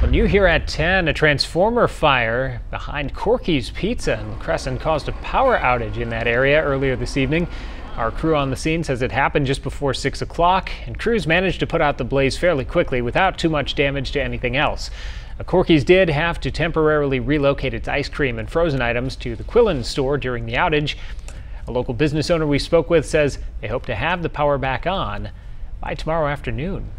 Well, new here at 10, a transformer fire behind Corky's Pizza in Crescent caused a power outage in that area earlier this evening. Our crew on the scene says it happened just before 6 o'clock, and crews managed to put out the blaze fairly quickly without too much damage to anything else. Corky's did have to temporarily relocate its ice cream and frozen items to the Quillin store during the outage. A local business owner we spoke with says they hope to have the power back on by tomorrow afternoon.